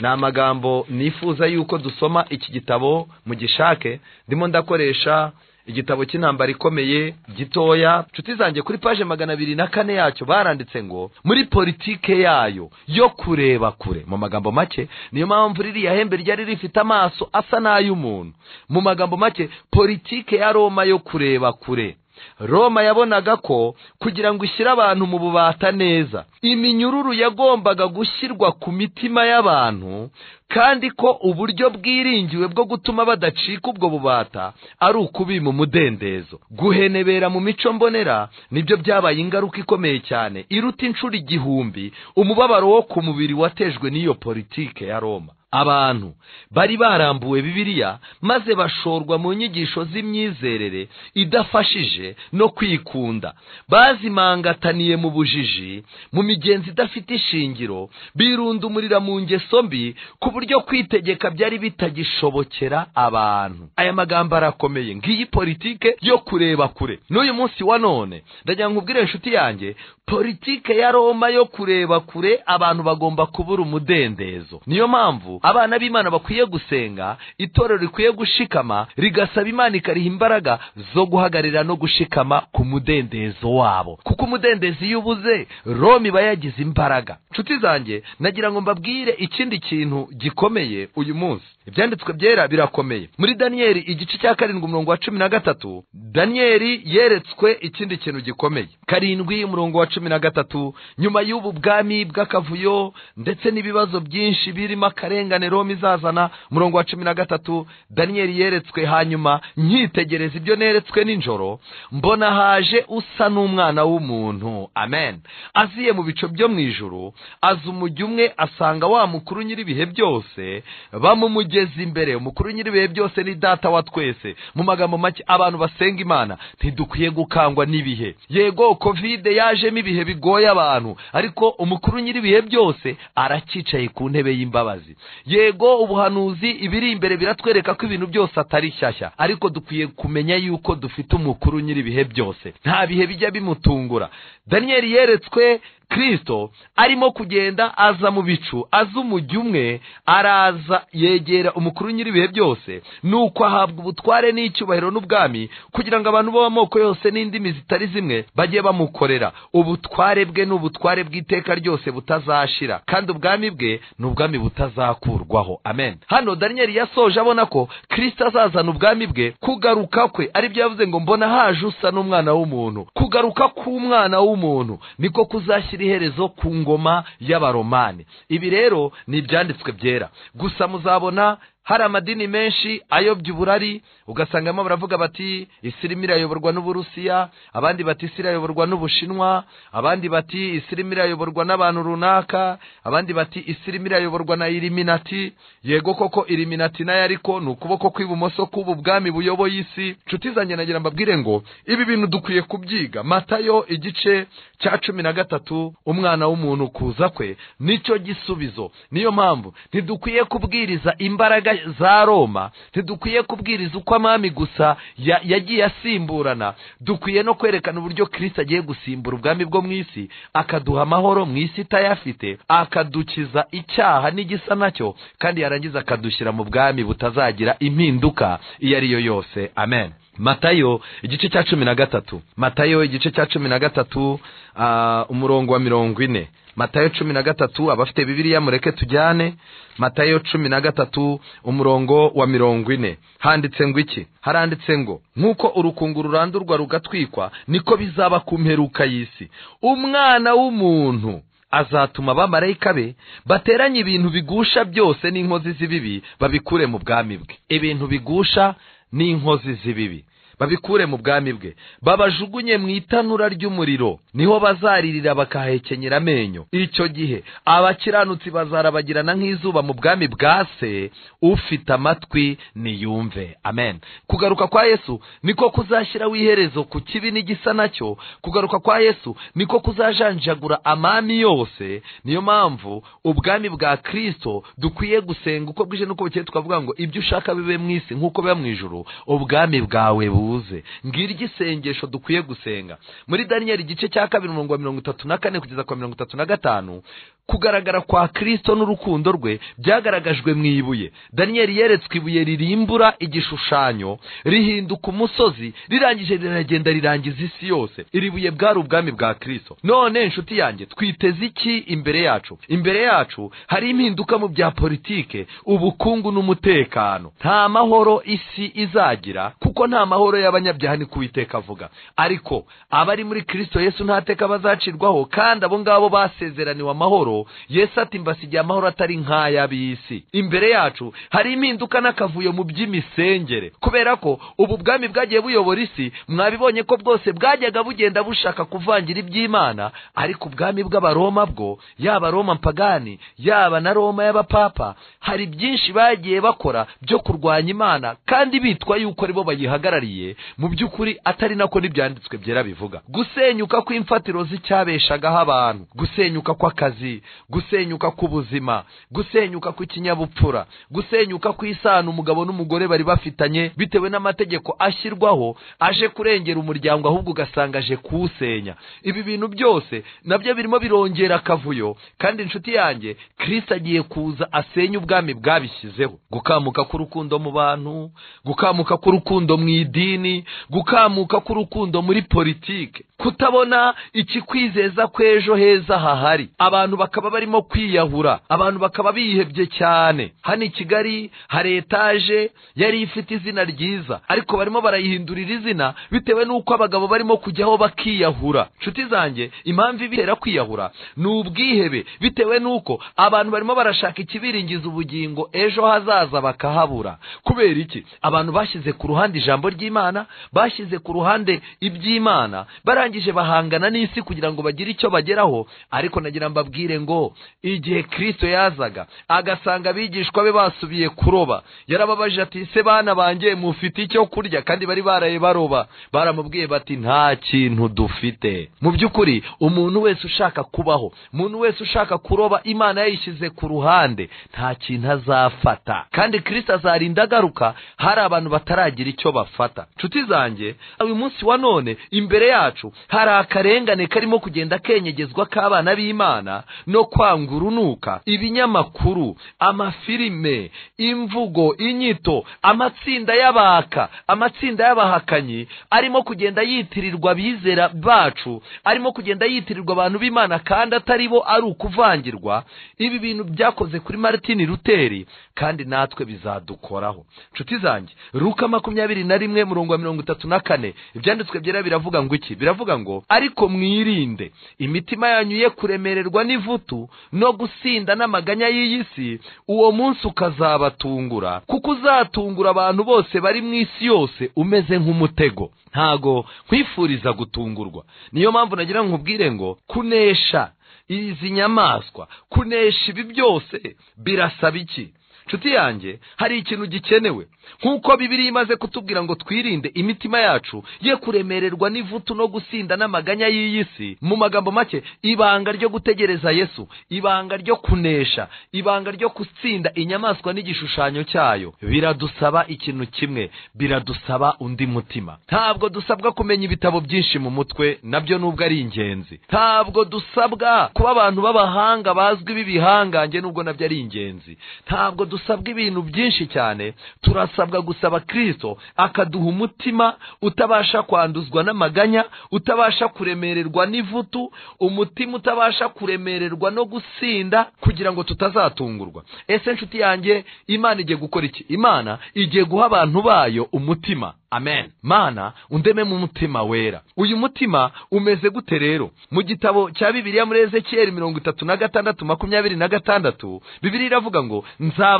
Ni amagambo nifuza yuko dusoma iki gitabo mu gishake. Ndimo ndakoresha igitabo cy'intambara ikomeye gitoya nshuti zanjye kuri paje magana abiri na kane yacyo baranditse ngo muri politike yayo yo kureba kure. Mu magambo make niyo mpamvu ririya hembe ryari rifite amaso asa n'ay'umuntu. Mu magambo make politike ya roma yo kureba kure. Roma yabonaga ko kugira ngo ishyire abantu mu bubata neza iminyururu yagombaga gushyirwa ku mitima y'abantu kandi ko uburyo bwiringiwe bwo gutuma badacika ubwo bubata ari ukubima umudendezo guhenebera mu mico mbonera ni byo byabaye ingaruka ikomeye cyane iruta inshuro igihumbi umubabaro wo ku mubiri watejwe n'iyo politike ya roma. Abantu. Bari barambuwe bibiliya maze bashorwa mu nyigisho z'imyizerere idafashije no kwikunda. Bazimangataniye mu bujiji mu migenzi idafite ishingiro birundumurira mu ngeso mbi ku buryo kwitegeka byari bitagishobokera abantu. Aya magambo arakomeye ngiyi politike yo kureba kure. N'uyu munsi wa none ndagira ngo ubwire inshuti yanjye politike ya roma yo kureba kure abantu bagomba kubura umudendezo. Niyo mpamvu abana b'imana bakwiye gusenga itorero rikwiye gushikama rigasaba imana ikariha imbaraga zo guhagararira no gushikama ku mudendezo wabo. Kuko umudendezo iyo ubuze roma iba yagize imbaraga. Nshuti zanjye nagira ngo mbabwire ikindi kintu gikomeye uyu munsi. Ibyanditswe byera birakomeye. Muri daniyeli igice cya karindwi umurongo wa cumi na gatatu daniyeli yeretswe ikindi kintu gikomeye. Karindwi umurongo wa cumi na gatatu nyuma y'ubu bwami bw'akavuyo ndetse n'ibibazo byinshi birimo akarengane roma izazana umurongo wa cumi na gatatu daniyeli yeretswe hanyuma nkitegereza ibyo neretswe nijoro mbona haje usa n'umwana w'umuntu. Amen. Aziye mu bico byo mu ijuru aza umujyi umwe asanga wa mukuru nyir'ibihe byose bamumugeza imbere. Umukuru nyir'ibihe byose ni data wa twese. Mu magambo make abantu basenga imana ntidukwiye gukangwa n'ibihe. Yego kovide yajemo ibihe bigoye abantu ariko umukuru nyir'ibihe byose aracyicaye ku ntebe y'imbabazi. Yego ubuhanuzi ibiri imbere biratwereka ko ibintu byose atari shyashya. Ariko dukwiye kumenya yuko dufite umukuru nyir'ibihe byose. Nta bihe bijya bimutungura. Daniyeli yeretswe kirisito arimo kugenda aza mu bicu aza umujyi umwe araza yegera umukuru nyir'ibihe byose. Nuko ahabwa ubutware n'icyubahiro n'ubwami kugira ngo abantu b'amoko yose n'indimi zitari zimwe bajye bamukorera. Ubutware bwe ni ubutware bw'iteka ryose butazashira kandi ubwami bwe ni ubwami butazakurwaho. Amen. Hano daniyeli yasoje abona ko kirisito azazana ubwami bwe kugaruka kwe ari byo yavuze ngo mbona haje usa n'umwana w'umuntu. Kugaruka k'umwana w'umuntu niko kuzashyira iherezo ku ngoma y'abaromani. Ibi rero ni ibyanditswe byera. Gusa muzabona hari amadini menshi ayobya uburari ugasangamo baravuga bati isi irimo irayoborwa n'uburusiya abandi bati isi irayoborwa n'ubushinwa abandi bati isi irimo irayoborwa n'abantu runaka abandi bati isi irimo irayoborwa na iriminati yego koko iriminati na yo ariko ni ukuboko kw'ibumoso k'ubu bwami buyoboye isi. Nshuti zanjye nagira mbabwire ngo ibi bintu dukwiye kubyiga. Matayo igice cya cumi na gatatu umwana w'umuntu kuza kwe. Nicyo gisubizo. Niyo mpamvu ntidukwiye kubwiriza imbaraga za roma ntidukwiye kubwiriza uko amami gusa ya- yagiye asimburana. Dukwiye no kwerekana uburyo kirisita agiye gusimbura ubwami bwo mu isi akaduha amahoro mu isi itayafite akadukiza icyaha n'igisa na cyo kandi yarangiza akadushyira mu bwami butazagira impinduka iyo ari yo yose. Amen. Matayo igice cya cumi na gatatu. Matayo igice cya cumi na gatatu ah, umurongo wa mirongo ine. Matayo cumi na gatatu abafite bibiliya mureke tujyane. Matayo cumi na gatatu umurongo wa mirongo ine. Handitse ngo iki? Haranditse ngo nk'uko urukungu rurandurwa rugatwikwa niko bizaba ku mperuka y'isi. Umwana w'umuntu azatuma abamarayika be bateranye ibintu bigusha byose n'inkozi z'ibibi babikure mu bwami bwe. Ibintu bigusha n'inkozi z'ibibi babikure mu bwami bwe. Babajugunye mu itanura ry'umuriro ni ho bazaririra bakahekenyera amenyo. Icyo gihe abakiranutsi bazarabagirana nk'izuba mu bwami bwa se ufite amatwi niyumve. Amen. Kugaruka kwa yesu niko kuzashyiraho iherezo ku kibi n'igisa na cyo. Kugaruka kwa yesu niko kuzajanjagura amami yose. Niyo mpamvu ubwami bwa kristo dukwiye gusenga uko bwije n'uko bukeye tukavuga ngo ibyo ushaka bibe mu isi nk'uko biba mu ijuru ubwami bwawe buze ngiryo isengesho dukwiye gusenga. Muri daniyeli igice cya kabiri umurongo wa mirongo itatu na kane kugeza kwa mirongo itatu na gatanu kugaragara kwa kristo n'urukundo rwe byagaragajwe mu ibuye. Daniyeli yeretswe ibuye ririmbura igishushanyo rihinduka umusozi rirangije riragenda rirangiza isi yose. Iri buye bwari ubwami bwa kristo. None inshuti yanjye twiteze iki imbere yacu? Imbere yacu hari impinduka mu bya politike ubukungu n'umutekano. Nta mahoro isi izagira kuko nta mahoro y'abanyabyaha ni kuwiteka avuga. Ariko abari muri kristo yesu nta teka bazacirwaho kandi abo ngabo basezeraniwe amahoro yesu ati mbasigiye amahoro atari nk'ay'ab'isi imbere yacu hari impinduka n'akavuyo mu by'imisengere. Kubera ko ubu bwami bwagiye buyobora isi mwabibonye ko bwose bwajyaga bugenda bushaka kuvangira iby'imana ariko ubwami bw'abaroma bwo yaba roma mpagani yaba na roma y'abapapa hari byinshi bagiye bakora byo kurwanya imana kandi bitwa yuko ari bo bayihagarariye mu by'ukuri atari nako n'ibyanditswe byera bivuga. Gusenyuka kw'imfatiro z'icyabeshagaho abantu gusenyuka kw'akazi gusenyuka k'ubuzima gusenyuka kw'ikinyabupfura gusenyuka kw'isano umugabo n'umugore bari bafitanye bitewe n'amategeko ashyirwaho aje kurengera umuryango ahubwo ugasanga aje kuwusenya. Ibi bintu byose na byo birimo birongera akavuyo kandi inshuti yanjye kirisita agiye kuza asenya ubwami bwabishyizeho. Gukamuka k'urukundo mu bantu gukamuka k'urukundo mu idini gukamuka k'urukundo muri politike kutabona ikikwizeza ko ejo heza hahari. Abantu bakaba barimo kwiyahura. Abantu bakaba bihebye cyane. Hano i kigali hari etaje yari ifite izina ryiza. Ariko barimo barayihindurira izina bitewe n'uko abagabo barimo kujyaho bakiyahura. Nshuti zanjye impamvu ibitera kwiyahura ni ubwihebe. Bitewe n'uko abantu barimo barashaka ikibiringiza ubugingo ejo hazaza bakahabura. Kubera iki? Abantu bashyize ku ruhande ijambo ry'imana bashyize ku ruhande iby'imana barangije bahangana n'isi kugira ngo bagire icyo bageraho. Ariko nagira mbabwire ngo igihe kristo yazaga agasanga abigishwa be basubiye kuroba. Yarababajije ati se bana banjye mufite icyo kurya? Kandi bari baraye baroba. Baramubwiye bati nta kintu dufite. Mu by'ukuri umuntu wese ushaka kubaho umuntu wese ushaka kuroba imana yayishyize ku ruhande. Nta kintu azafata. Kandi kristo azarinda agaruka hari abantu bataragira icyo bafata. Nshuti zanjye uyu munsi wa none imbere yacu hari akarengane karimo kugenda kenyegezwa k'abana b'imana no kwanga urunuka ibinyamakuru amafilime imvugo inyito amatsinda y'abaka amatsinda y'abahakanyi arimo kugenda yitirirwa abizera bacu arimo kugenda yitirirwa abantu b'imana kandi atari bo ari ukuvangirwa. Ibi bintu byakoze kuri martini ruteri kandi natwe bizadukoraho. Nshuti zanjye ruka makumyabiri na rimwe murongo wa mirongo itatu na kane. Ibyanditswe byera biravuga ngo iki? Biravuga ngo ariko mwirinde imitima yanyu ye kuremererwa n'ivuta. Ivutu no gusinda n'amaganya y'iyi si uwo munsi ukazabatungura. Kuko uzatungura abantu bose bari mu isi yose umeze nk'umutego. Ntago nkwifuriza gutungurwa. Niyo mpamvu nagira ngo nkubwire ngo kunesha izi nyamaswa kunesha ibi byose birasaba iki? Nshuti yanjye hari ikintu gikenewe. Nk'uko bibiri imaze kutubwira ngo twirinde imitima yacu ye kuremererwa n'ivutu no gusinda n'amaganya y'iyi si mu magambo make ibanga ryo gutegereza yesu ibanga ryo kunesha ibanga ryo gutsinda inyamaswa n'igishushanyo cyayo. Biradusaba ikintu kimwe biradusaba undi mutima. Ntabwo dusabwa kumenya ibitabo byinshi mu mutwe na byo nubwo ari ingenzi. Ntabwo dusabwa kuba abantu b'abahanga bazwi b'ibihangange nubwo na byo ari ingenzi. Ntabwo dusabwa ibintu byinshi cyane turasabwa gusaba kirisito akaduha umutima utabasha kwanduzwa n'amaganya utabasha kuremererwa n'ivutu umutima utabasha kuremererwa no gusinda kugira ngo tutazatungurwa. Ese nshuti yanjye imana igiye gukora iki? Imana igiye guha abantu bayo umutima. Amen. Mana undeme mu mutima wera. Uyu mutima umeze gute rero? Mu gitabo cya bibiliya muri ezekiyeli mirongo itatu na gatandatu makumyabiri na gatandatu bibiliya iravuga ngo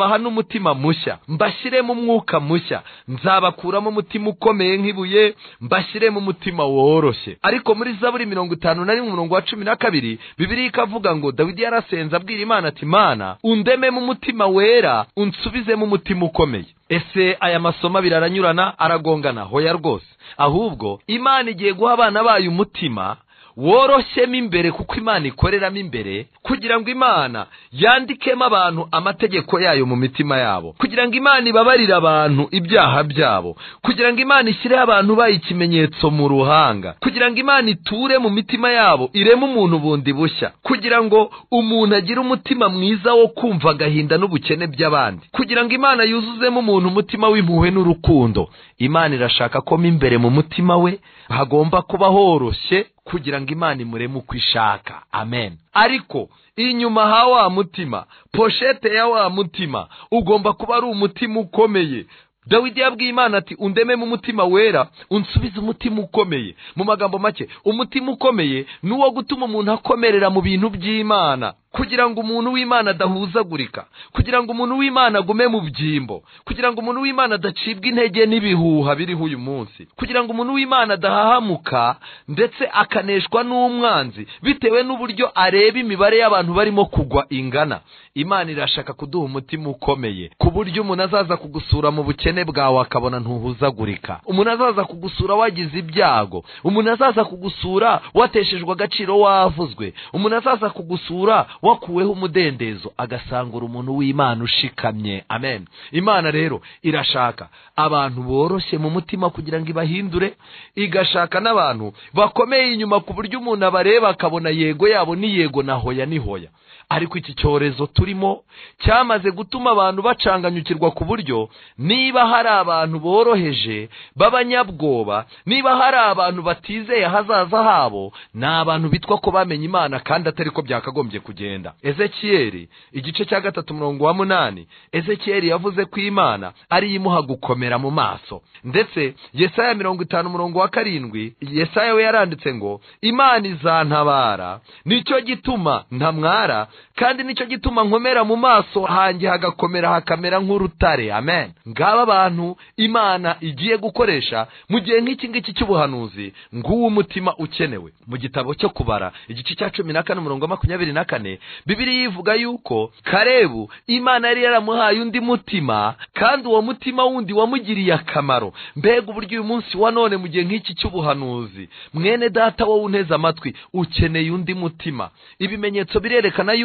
nzabaha n'umutima mushya. Mbashyiremo umwuka mushya. Nzabakuramo umutima ukomeye nk'ibuye mbashyiremo umutima woroshye ariko muri zaburi mirongo itanu na rimwe umurongo wa cumi na kabiri bibiliya ikavuga ngo dawidi yarasenze abwira imana ati mana undememo umutima wera unsubizemo umutima ukomeye ese aya masomo abiri aranyurana aragongana? Hoya rwose. Ahubwo imana igiye guha abana bayo umutima woroshyemo imbere kuko imana ikoreramo imbere kugira ngo imana yandikemo abantu amategeko yayo mu mitima yabo. Kugira ngo imana ibabarire abantu ibyaha byabo. Kugira ngo imana ishyireho abantu bayo ikimenyetso mu ruhanga. Kugira ngo imana iture mu mitima yabo ireme umuntu bundi bushya. Kugira ngo umuntu agire umutima mwiza wo kumva agahinda n'ubukene by'abandi. Kugira ngo imana yuzuzemo umuntu umutima w'impuhwe n'urukundo. Imana irashaka ko mo imbere mu mutima we hagomba kuba horoshye kugira ngo imana imureme uko ishaka. Amen. Ariko inyuma ha wa mutima poshete ya wa mutima ugomba kuba ari umutima ukomeye. Dawidi yabwiye imana ati undeme mu mutima wera unsubize umutima ukomeye. Mu magambo make umutima ukomeye ni uwo gutuma umuntu akomerera mu bintu by'imana. Kugira ngo umuntu w'imana adahuzagurika kugira ngo umuntu w'imana agume mu byimbo kugira ngo umuntu w'imana adacibwa intege n'ibihuha biriho uyu munsi kugira ngo umuntu w'imana adahahamuka ndetse akaneshwa n'umwanzi bitewe n'uburyo areba imibare y'abantu barimo kugwa ingana. Imana irashaka kuduha umutima ukomeye ku buryo umuntu azaza kugusura mu bukene bwawe akabona ntuhuzagurika. Umuntu azaza kugusura wagize ibyago umuntu azaza kugusura wateshejwe agaciro wavuzwe umuntu azaza kugusura wakuweho umudendezo agasangura umuntu w'imana ushikamye. Amen. Imana rero irashaka abantu boroshye mu mutima kugira ngo ibahindure igashaka n'abantu bakomeye inyuma ku buryo umuntu abareba akabona yego yabo ni yego na hoya ni hoya. Ariko iki cyorezo turimo cyamaze gutuma abantu bacanganyukirwa ku buryo niba hari abantu boroheje b'abanyabwoba niba hari abantu batizeye ahazaza habo ni abantu bitwa ko bamenye imana kandi atari ko byakagombye kugenda. Ezekiyeli igice cya gatatu umurongo wa munani ezekiyeli yavuze ko imana ariyo imuha gukomera mu maso. Ndetse yesaya mirongo itanu umurongo wa karindwi yesaya we yaranditse ngo imana izantabara ni cyo gituma ntamwara kandi ni cyo gituma nkomera mu maso hanjye hagakomera hakamera nk'urutare. Amen. Ngaba abantu imana igiye gukoresha mu gihe nk'iki ngiki cy'ubuhanuzi nguwo umutima ukenewe. Mu gitabo cyo kubara igice cya cumi na kane umurongo makumyabiri na kane bibiri yivuga yuko karebu imana yari yaramuhaye undi mutima kandi uwo mutima wundi wamugiriye akamaro. Mbega uburyo uyu munsi wa none mu gihe nk'iki cy'ubuhanuzi mwene data wowe unteze amatwi ukeneye undi mutima. Ibimenyetso birerekana yuko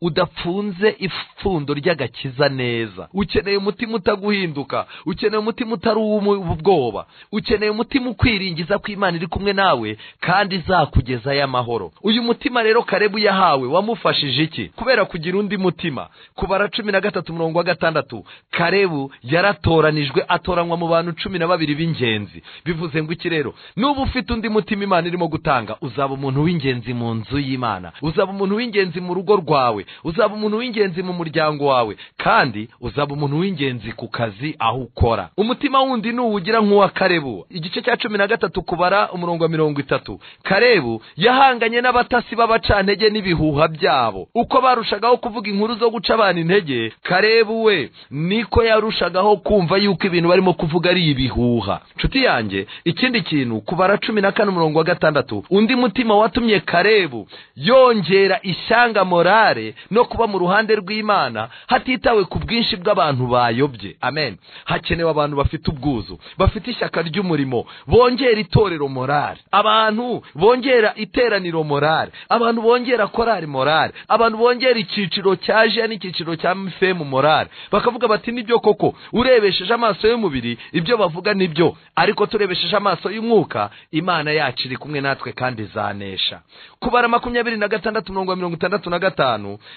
udapfunze ipfundo ry'agakiza neza. Ukeneye umutima utaguhinduka ukeneye umutima utari uw'ubwoba ukeneye umutima ukwiringiza ko imana iri kumwe nawe kandi izakugezayo amahoro. Uyu mutima rero karebu yahawe wamufashije iki? Kubera kugira undi mutima. Kubara cumi na gatatu umurongo wa gatandatu karebu yaratoranijwe atoranywa mu bantu cumi na babiri b'ingenzi. Bivuze ngo iki rero? Nuba ufite undi mutima imana irimo gutanga uzaba umuntu w'ingenzi mu nzu y'imana. Uzaba umuntu w'ingenzi mu rugo rwawe. Uzaba umuntu w'ingenzi mu muryango wawe kandi uzaba umuntu w'ingenzi ku kazi aho ukora. Umutima wundi nuwugira nk'uwa karebu. Igice cya cumi na gatatu kubara umurongo wa mirongo itatu. Karebu yahanganye n'abatasi b'abacantege n'ibihuha byabo. Uko barushagaho kuvuga inkuru zo guca abantu intege karebu we niko yarushagaho kumva yuko ibintu barimo kuvuga ari ibihuha. Nshuti yanjye ikindi kintu kubara cumi na kane umurongo wa gatandatu. Undi mutima watumye karebu yongera ishyanga morale no kuba mu ruhande rw'imana hatitawe ku bwinshi bw'abantu bayobye. Amen. Hakenewe abantu bafite ubwuzu bafite ishyaka ry'umurimo bongera itorero morale. Abantu bongera iteraniro morale. Abantu bongera korari morale. Abantu bongera icyiciro cya jiya n'icyiciro cya mifemu morale. Bakavuga bati ni byo koko? Urebesheje amaso y'umubiri ibyo bavuga ni byo ariko turebesheje amaso y'umwuka imana yacu iri kumwe natwe kandi izanesha. Kubara makumyabiri na gatandatu mirongo mirongo itandatu na gatanu.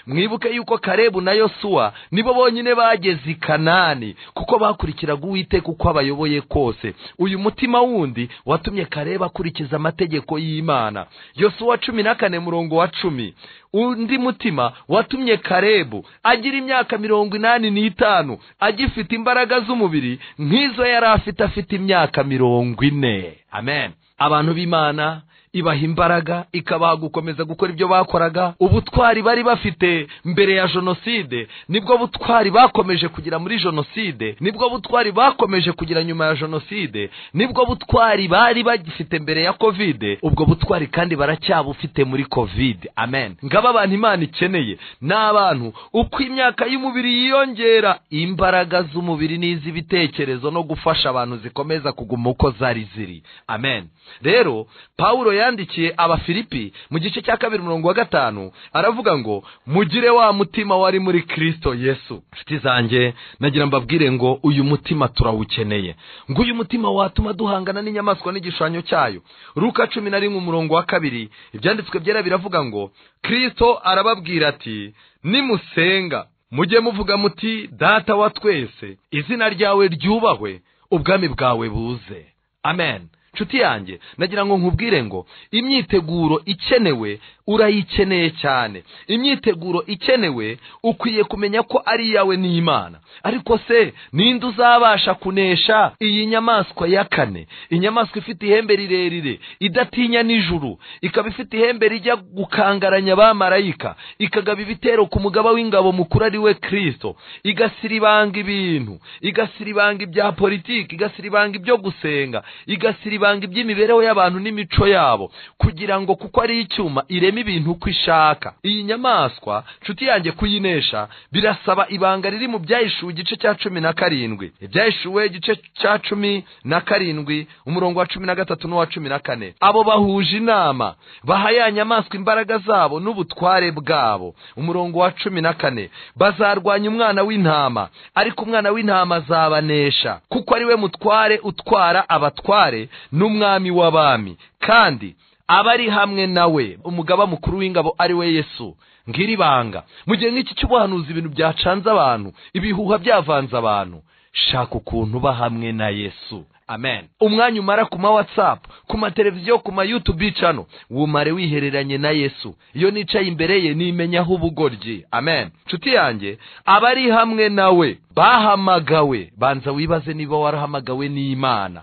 Mwibuke yuko karebu na yosuwa nibo bonyine bageze i kanani kuko bakurikiraga uwiteka uko abayoboye kose. Uyu mutima wundi watumye karebu akurikiza amategeko y'imana. Yosuwa cumi na kane murongo wa cumi. Undi mutima watumye karebu agira imyaka mirongo inani n'itanu agifite imbaraga z'umubiri nk'izo yari afite afite imyaka mirongo ine. Amen. Abantu b'imana ibaha imbaraga ikabaha gukomeza gukora ibyo bakoraga. Ubutwari bari bafite mbere ya jenoside ni bwo butwari bakomeje kugira muri jenoside ni bwo butwari bakomeje kugira nyuma ya jenoside ni bwo butwari bari bagifite mbere ya kovide ubwo butwari kandi baracyabufite muri kovide amen. Ngaba abantu imana ikeneye ni abantu uko imyaka y'umubiri yiyongera imbaraga z'umubiri n'iz'ibitekerezo no gufasha abantu zikomeza kuguma uko zari ziri. Amen. Rero pawulo yandikiye abafilipi mu gice cya kabiri umurongo wa gatanu aravuga ngo mugire wa mutima wari muri kristo yesu. Nshuti zanjye nagira mbabwire ngo uyu mutima turawukeneye. Ngo uyu mutima watuma duhangana n'inyamaswa n'igishushanyo cyayo. Ruka cumi na rimwe umurongo wa kabiri ibyanditswe byera biravuga ngo kristo arababwira ati nimusenga mujye muvuga muti data wa twese izina ryawe ryubahwe ubwami bwawe buze amen. Nshuti yanjye nagira ngo nkubwire ngo imyiteguro ikenewe urayikeneye cyane. Imyiteguro ikenewe ukwiye kumenya ko ari iyawe n'imana. Ariko se ninde uzabasha kunesha iyi nyamaswa ya kane? Inyamaswa ifite ihembe rirerire idatinya n'ijuru ikaba ifite ihembe rijya gukangaranya abamarayika ikagaba ibitero ku mugaba w'ingabo mukuru ari we kirisito igasiribanga ibintu igasiribanga ibya politiki igasiribanga ibyo gusenga igasiribanga iby'imibereho y'abantu n'imico yabo kugira ngo kuko ari icyuma ireme ibintu uko ishaka. Iyi nyamaswa nshuti yanjye kuyinesha birasaba ibanga riri mu byahishuwe igice cya cumi na karindwi. Ibyahishuwe igice cya cumi na karindwi umurongo wa cumi na gatatu n'uwa cumi na kane. Abo bahuje inama baha ya nyamaswa imbaraga zabo n'ubutware bwabo. Umurongo wa cumi na kane bazarwanya umwana w'intama ariko umwana w'intama azabanesha. Kuko ari we mutware utwara abatware n'umwami w'abami. Kandi abari hamwe nawe umugaba mukuru w'ingabo ari we yesu. Ngiri banga mu gihe nk'iki cy'ubuhanuzi ibintu byacanze abantu ibihuha byavanze abantu. Shaka ukuntu uba hamwe na yesu. Amen. Umwanya umara ku ma watsapu ku mateleviziyo ku ma yutubi cano wumare wihereranye na yesu. Iyo nicaye imbere ye nimenyaho ubugoryi. Amen. Nshuti yanjye abari hamwe nawe bahamagawe. Banza wibaze niba warahamagawe n'imana.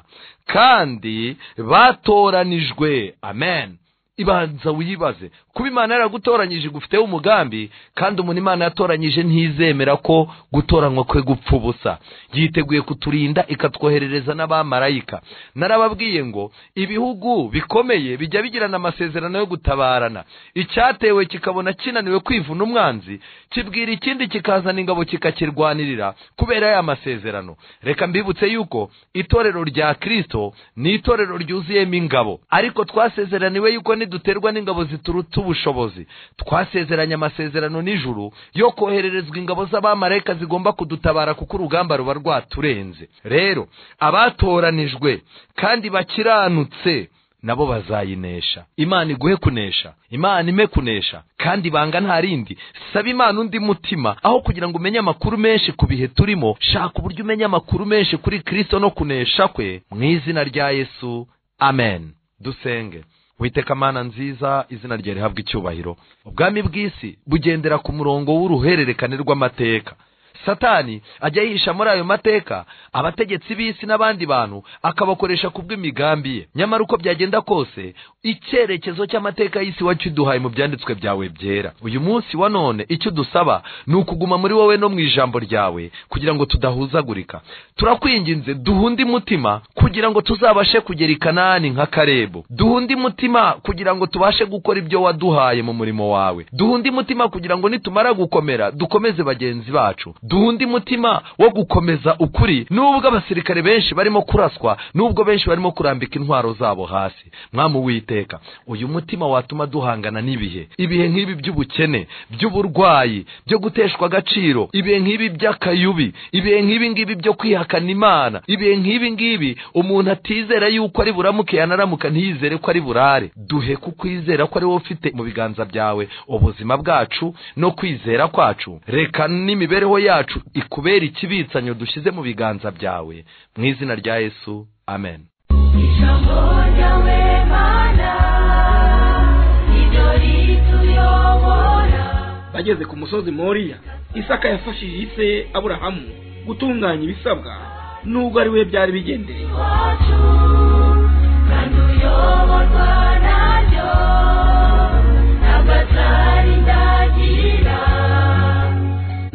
Kandi batoranijwe. Amen. Ibanza wibaze kuba imana yaragutoranyije igufiteho umugambi kandi umuntu imana yatoranyije ntizemera ko gutoranywa kwe gupfa ubusa. Yiteguye kuturinda ikatwoherereza n'abamarayika. Narababwiye ngo ibihugu bikomeye bijya bigirana amasezerano yo gutabarana. Icyatewe kikabona kinaniwe kwivuna umwanzi kibwira ikindi kikazana ingabo kikakirwanirira kubera ya masezerano. Reka mbibutse yuko itorero rya kirisito ni itorero ryuzuyemo ingabo. Ariko twasezeraniwe yuko niduterwa n'ingabo zituruta ubushobozi. Twasezeranye amasezerano n'ijuru yo kohererezwa ingabo z'abamarayika zigomba kudutabara kuko urugamba ruba rwaturenze. Rero abatoranijwe kandi bakiranutse nabo bazayinesha. Imana iguhe kunesha imana ime kunesha kandi ibanga nta rindi. Saba imana undi mutima aho kugira ngo umenye amakuru menshi ku bihe turimo shaka uburyo umenya amakuru menshi kuri kirisito no kunesha kwe mu izina rya yesu amen. Dusenge. Witeka mana nziza izina rye rihabwa icyubahiro. Ubwami bw'isi bugendera ku murongo w'uruhererekane rw'amateka. Satani ajya yihisha muri ayo mateka abategetsi b'isi n'abandi bantu akabakoresha ku bw'imigambi ye. Nyamara uko byagenda kose icyerekezo cy'amateka y'isi wakiduhaye mu byanditswe byawe byera. Uyu munsi wa none icyo udusaba ni ukuguma muri wowe no mu ijambo ryawe kugira ngo tudahuzagurika. Turakwinginze duhe undi mutima kugira ngo tuzabashe kugera i kanani nka karebu. Duhe undi mutima kugira ngo tubashe gukora ibyo waduhaye mu murimo wawe. Duhe undi mutima kugira ngo nitumara gukomera dukomeze bagenzi bacu. Duhe undi mutima wo gukomeza ukuri. Nubwo abasirikare benshi barimo kuraswa nubwo benshi barimo kurambika intwaro zabo hasi. Mwami uwiteka uyu mutima watuma duhangana n'ibihe? Ibihe nk'ibi by'ubukene by'uburwayi byo guteshwa agaciro. Ibihe nk'ibi by'akayubi ibihe nk'ibi ngibi byo kwihakana imana. Ibihe nk'ibi ngibi umuntu atizera yuko ari buramuke yanaramuka ntiyizere ko ari burare. Duhe kukwizera ko ari wowe ufite mu biganza byawe ubuzima bwacu no kwizera kwacu. Reka n'imibereho yacu ikubera ikibitsanyo dushyize mu biganza byawe. Mu izina rya yesu amen. Bageze ku musozi moriya isaka yafashije ise aburahamu gutunganya ibisabwa nubwo ari we byari bigendereye iwacu kandi uyoborwa naryo ntabwo azarindagira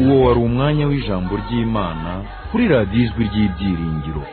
uwo wari umwanya w'ijambo ry'imana kuri radiyo ijwi ry'ibyiringiro.